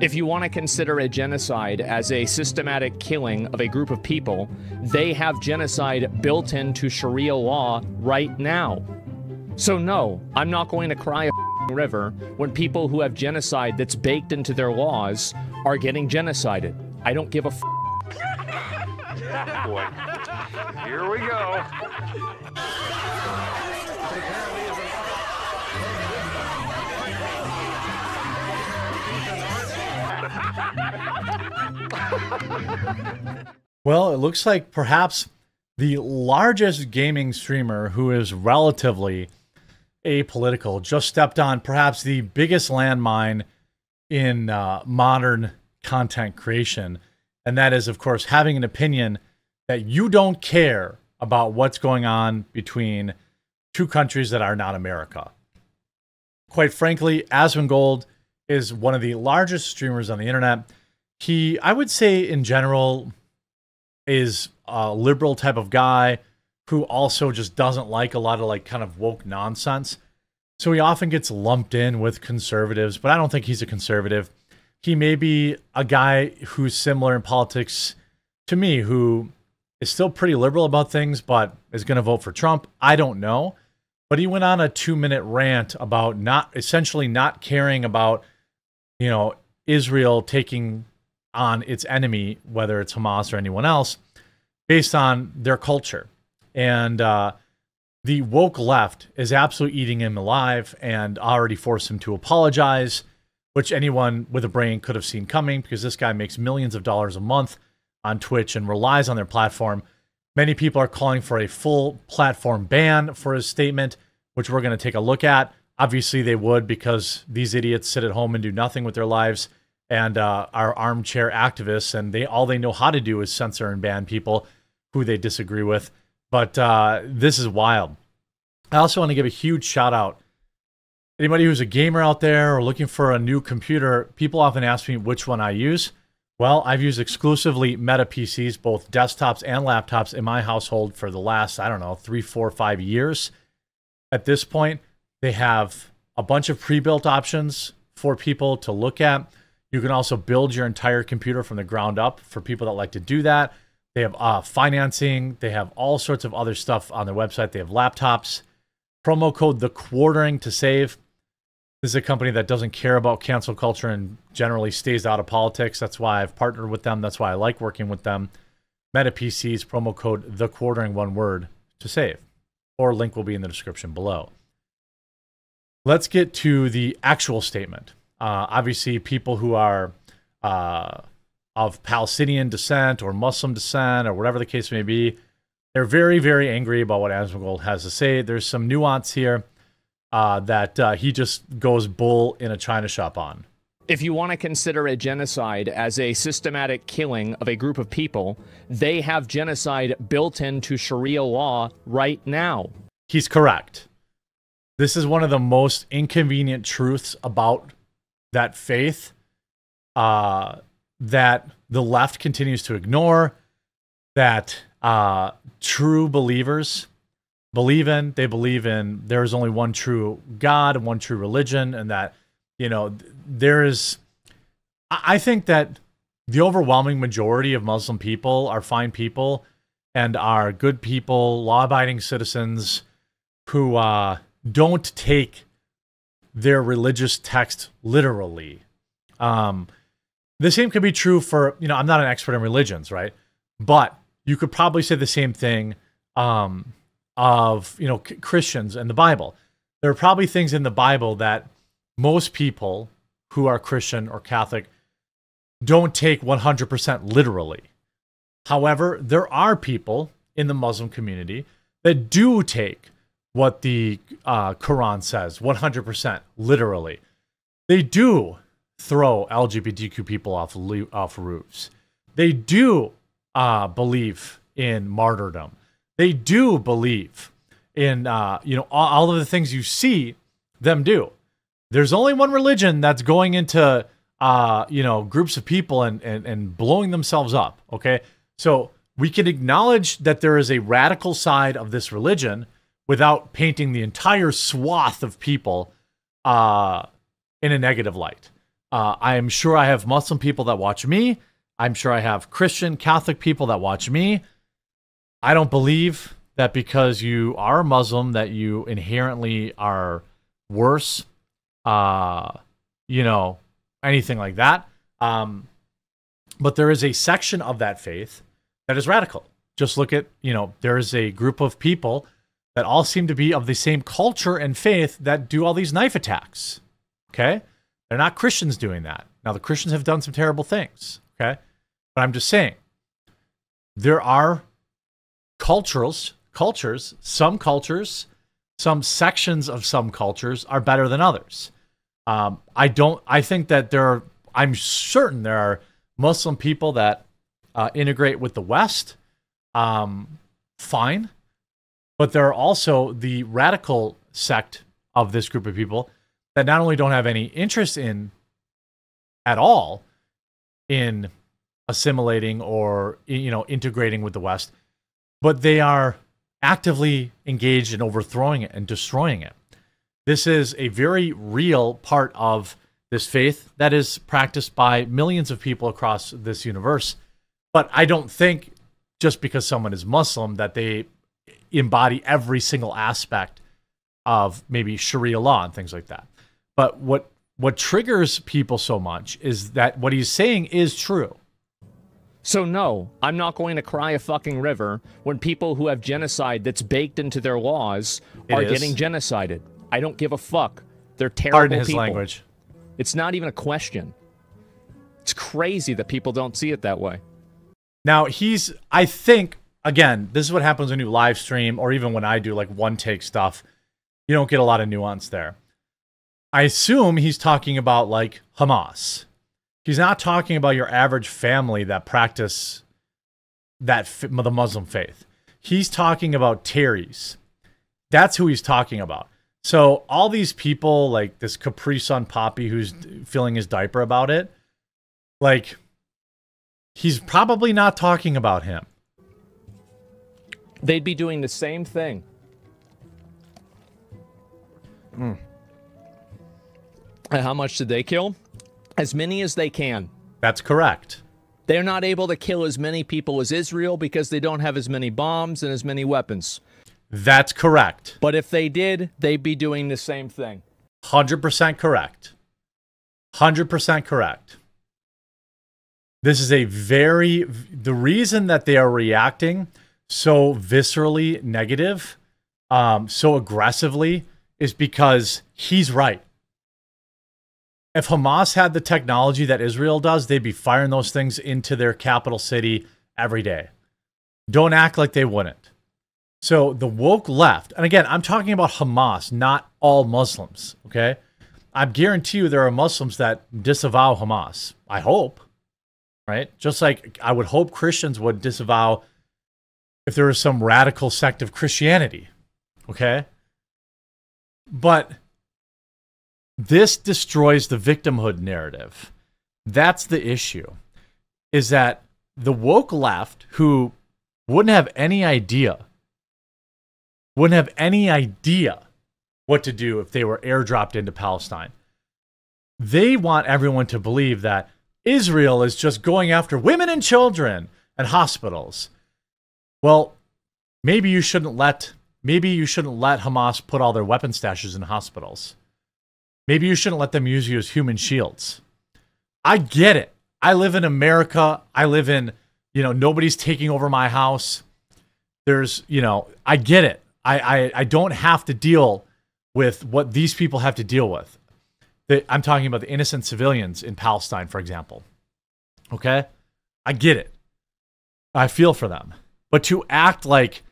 If you want to consider a genocide as a systematic killing of a group of people, they have genocide built into Sharia law right now. So, no, I'm not going to cry a river when people who have genocide that's baked into their laws are getting genocided. I don't give a f. Boy. Here we go. Well, it looks like perhaps the largest gaming streamer who is relatively apolitical just stepped on perhaps the biggest landmine in uh, modern content creation. And that is, of course, having an opinion that you don't care about what's going on between two countries that are not America. Quite frankly, Asmongold is one of the largest streamers on the internet. He, I would say, in general, is a liberal type of guy who also just doesn't like a lot of like kind of woke nonsense. So he often gets lumped in with conservatives, but I don't think he's a conservative. He may be a guy who's similar in politics to me, who is still pretty liberal about things, but is going to vote for Trump. I don't know. But he went on a two minute rant about not essentially not caring about, you know, Israel taking on its enemy, whether it's Hamas or anyone else, based on their culture. And uh, the woke left is absolutely eating him alive and already forced him to apologize, which anyone with a brain could have seen coming because this guy makes millions of dollars a month on Twitch and relies on their platform. Many people are calling for a full platform ban for his statement, which we're going to take a look at. Obviously, they would because these idiots sit at home and do nothing with their lives and uh, are armchair activists, and they all they know how to do is censor and ban people who they disagree with. But uh, this is wild. I also want to give a huge shout out. Anybody who's a gamer out there or looking for a new computer, people often ask me which one I use. Well, I've used exclusively Meta PCs, both desktops and laptops, in my household for the last, I don't know, three, four, five years. At this point, they have a bunch of pre built options for people to look at. You can also build your entire computer from the ground up for people that like to do that. They have uh, financing, they have all sorts of other stuff on their website. They have laptops. Promo code the quartering to save. This is a company that doesn't care about cancel culture and generally stays out of politics. That's why I've partnered with them. That's why I like working with them. Meta PCs, promo code the quartering, one word to save. Or link will be in the description below. Let's get to the actual statement. Uh, obviously, people who are uh, of Palestinian descent or Muslim descent or whatever the case may be, they're very, very angry about what Asmongold has to say. There's some nuance here uh, that uh, he just goes bull in a china shop on. If you want to consider a genocide as a systematic killing of a group of people, they have genocide built into Sharia law right now. He's correct. This is one of the most inconvenient truths about that faith uh, that the left continues to ignore, that uh, true believers believe in. They believe in there is only one true God and one true religion, and that you know there is. I think that the overwhelming majority of Muslim people are fine people and are good people, law-abiding citizens who uh, don't take their religious text literally. Um, the same could be true for you know I'm not an expert in religions, right? But you could probably say the same thing um, of you know Christians and the Bible. There are probably things in the Bible that most people who are Christian or Catholic don't take 100% literally. However, there are people in the Muslim community that do take what the uh, Quran says 100% literally. They do throw LGBTQ people off off roofs. They do uh, believe in martyrdom they do believe in uh, you know all, all of the things you see them do. There's only one religion that's going into uh, you know groups of people and, and and blowing themselves up. Okay, so we can acknowledge that there is a radical side of this religion without painting the entire swath of people uh, in a negative light. Uh, I am sure I have Muslim people that watch me. I'm sure I have Christian, Catholic people that watch me. I don't believe that because you are a Muslim that you inherently are worse. Uh, you know, anything like that. Um, but there is a section of that faith that is radical. Just look at, you know, there is a group of people that all seem to be of the same culture and faith that do all these knife attacks. Okay? They're not Christians doing that. Now, the Christians have done some terrible things. Okay? But I'm just saying, there are cultures, cultures, some cultures, some sections of some cultures are better than others. Um, I don't, I think that there are, I'm certain there are Muslim people that uh, integrate with the West. Um, fine. But there are also the radical sect of this group of people that not only don't have any interest in at all in assimilating or you know integrating with the west but they are actively engaged in overthrowing it and destroying it. This is a very real part of this faith that is practiced by millions of people across this universe. But i don't think just because someone is muslim that they embody every single aspect of maybe sharia law and things like that but what what triggers people so much is that what he's saying is true. So no, I'm not going to cry a fucking river when people who have genocide that's baked into their laws It are is. getting genocided. I don't give a fuck. They're terrible Pardon his people. language. It's not even a question. It's crazy that people don't see it that way. Now he's I think again, this is what happens when you live stream or even when I do like one take stuff. You don't get a lot of nuance there. I assume he's talking about like Hamas. He's not talking about your average family that practice that the Muslim faith. He's talking about Terry's. That's who he's talking about. So all these people, like this Capri Sun Poppy, who's filling his diaper about it, like he's probably not talking about him. They'd be doing the same thing. Hmm. And how much did they kill? As many as they can. That's correct. They're not able to kill as many people as Israel because they don't have as many bombs and as many weapons. That's correct. But if they did, they'd be doing the same thing. 100% correct. 100% correct. This is a very, the reason that they are reacting so viscerally negative, um, so aggressively, is because he's right. If Hamas had the technology that Israel does, they'd be firing those things into their capital city every day. Don't act like they wouldn't. So the woke left, and again, I'm talking about Hamas, not all Muslims, okay? I guarantee you there are Muslims that disavow Hamas. I hope, right? Just like I would hope Christians would disavow if there was some radical sect of Christianity, okay? But this destroys the victimhood narrative. That's the issue. Is that the woke left who wouldn't have any idea wouldn't have any idea what to do if they were airdropped into Palestine. They want everyone to believe that Israel is just going after women and children and hospitals. Well, maybe you shouldn't let maybe you shouldn't let Hamas put all their weapon stashes in hospitals. Maybe you shouldn't let them use you as human shields. I get it. I live in America. I live in, you know, nobody's taking over my house. There's, you know, I get it. I, I, I don't have to deal with what these people have to deal with. I'm talking about the innocent civilians in Palestine, for example. Okay? I get it. I feel for them. But to act like,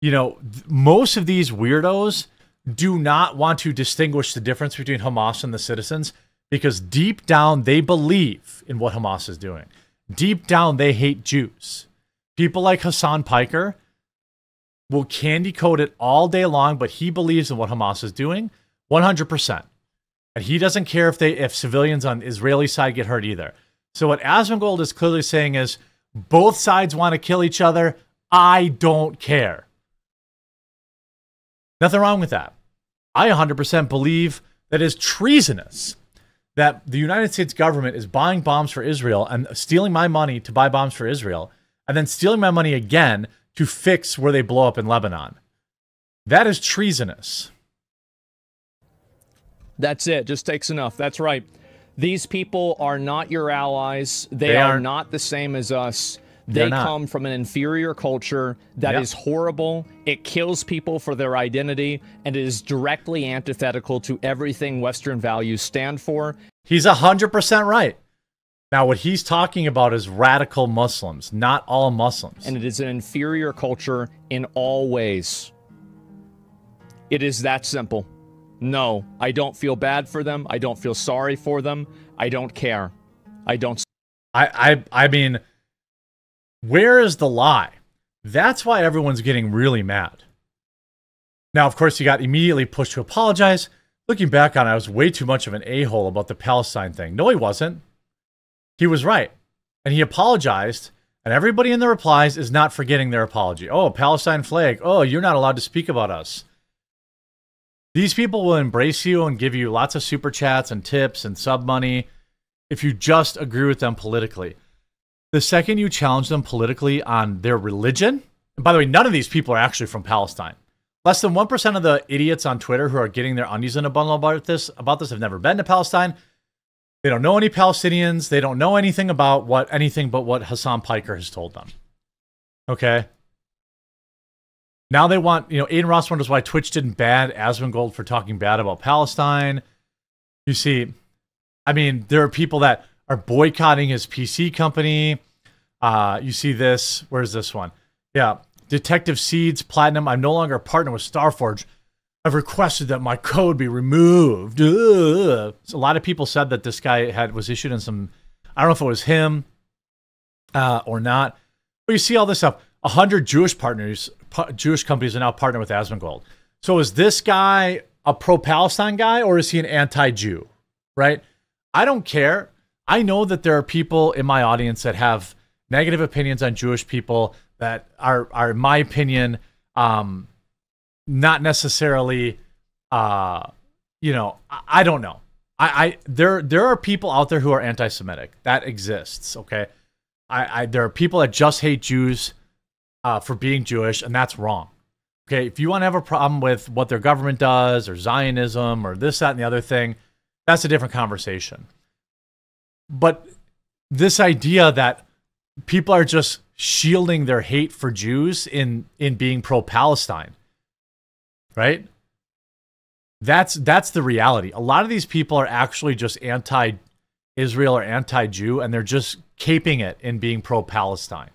you know, most of these weirdos do not want to distinguish the difference between Hamas and the citizens because deep down they believe in what Hamas is doing. Deep down they hate Jews. People like Hassan Piker will candy coat it all day long, but he believes in what Hamas is doing 100%. And he doesn't care if they if civilians on Israeli side get hurt either. So what Asmongold is clearly saying is both sides want to kill each other. I don't care. Nothing wrong with that. I 100% believe that is treasonous that the United States government is buying bombs for Israel and stealing my money to buy bombs for Israel, and then stealing my money again to fix where they blow up in Lebanon. That is treasonous. That's it. Just takes enough. That's right. These people are not your allies. They, They are aren't. the same as us. They not. come from an inferior culture that is Yep. horrible. It kills people for their identity and it is directly antithetical to everything Western values stand for. He's 100% right. Now, what he's talking about is radical Muslims, not all Muslims. and it is an inferior culture in all ways. It is that simple. No, I don't feel bad for them. I don't feel sorry for them. I don't care. I don't. I, I, I mean, where is the lie? That's why everyone's getting really mad. Now, of course, he got immediately pushed to apologize. Looking back on it, I was way too much of an a hole about the Palestine thing. No, he wasn't. He was right. And he apologized. And everybody in the replies is not forgetting their apology. Oh, Palestine flag. Oh, you're not allowed to speak about us. These people will embrace you and give you lots of super chats and tips and sub money if you just agree with them politically. The second you challenge them politically on their religion, and by the way, none of these people are actually from Palestine. Less than 1% of the idiots on Twitter who are getting their undies in a bundle about this about this have never been to Palestine. They don't know any Palestinians. They don't know anything about what anything but what Hassan Piker has told them. Okay. Now they want, you know, Adin Ross wonders why Twitch didn't ban Asmongold for talking bad about Palestine. You see, I mean, there are people that are boycotting his PC company. Uh, you see this. Where's this one? Yeah. Detective Seeds Platinum. I'm no longer a partner with Starforge. I've requested that my code be removed. So a lot of people said that this guy had was issued in some. I don't know if it was him uh, or not. But you see all this stuff. A hundred Jewish partners, Jewish companies are now partnered with Asmongold. So is this guy a pro-Palestine guy or is he an anti-Jew? Right? I don't care. I know that there are people in my audience that have negative opinions on Jewish people that are, are in my opinion, um, not necessarily, uh, you know, I, I don't know. I, I there there are people out there who are anti-Semitic. That exists. Okay, I, I there are people that just hate Jews uh, for being Jewish, and that's wrong. Okay, if you want to have a problem with what their government does or Zionism or this, that, and the other thing, that's a different conversation. But this idea that people are just shielding their hate for Jews in in being pro-Palestine, right? That's that's the reality. A lot of these people are actually just anti-Israel or anti-Jew, and they're just caping it in being pro-Palestine.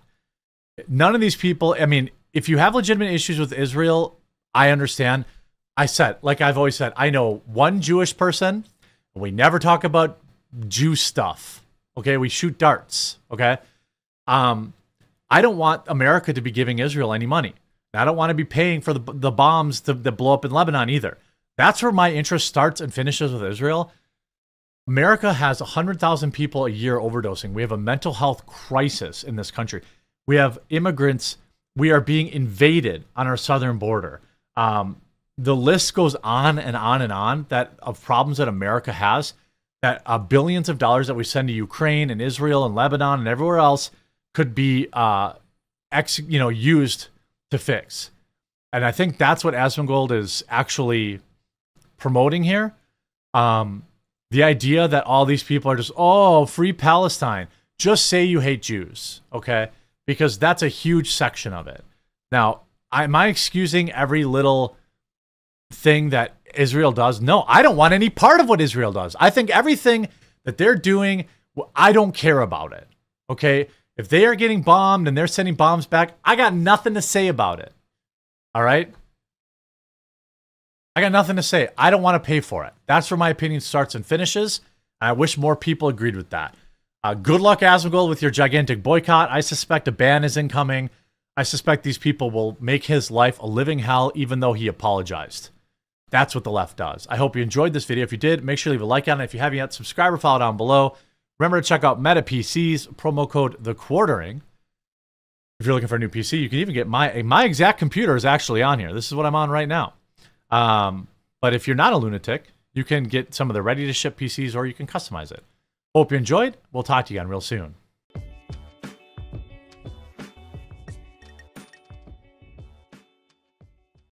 None of these people. I mean, if you have legitimate issues with Israel, I understand. I said, like I've always said, I know one Jewish person. We never talk about Jew stuff. Okay, we shoot darts. Okay, um, I don't want America to be giving Israel any money. I don't want to be paying for the the bombs to, that blow up in Lebanon either. That's where my interest starts and finishes with Israel. America has 100,000 people a year overdosing. We have a mental health crisis in this country. We have immigrants. We are being invaded on our southern border. Um, the list goes on and on and on that of problems that America has. That uh, billions of dollars that we send to Ukraine and Israel and Lebanon and everywhere else could be, uh, ex- you know, used to fix. And I think that's what Asmongold is actually promoting here. Um, the idea that all these people are just, oh, free Palestine. Just say you hate Jews, okay? Because that's a huge section of it. Now, am I excusing every little thing that Israel does? No, I don't want any part of what Israel does. I think everything that they're doing, I don't care about it, okay? If they are getting bombed and they're sending bombs back, I got nothing to say about it. All right? I got nothing to say. I don't want to pay for it. That's where my opinion starts and finishes. I wish more people agreed with that. Uh, good luck, Asmongold, with your gigantic boycott. I suspect a ban is incoming. I suspect these people will make his life a living hell, even though he apologized. That's what the left does. I hope you enjoyed this video. If you did, make sure to leave a like on it. If you haven't yet, subscribe or follow down below. Remember to check out Meta PCs, promo code The Quartering. If you're looking for a new PC, you can even get my my exact computer is actually on here. This is what I'm on right now. Um, but if you're not a lunatic, You can get some of the ready to ship PCs or you can customize it. Hope you enjoyed. We'll talk to you again real soon.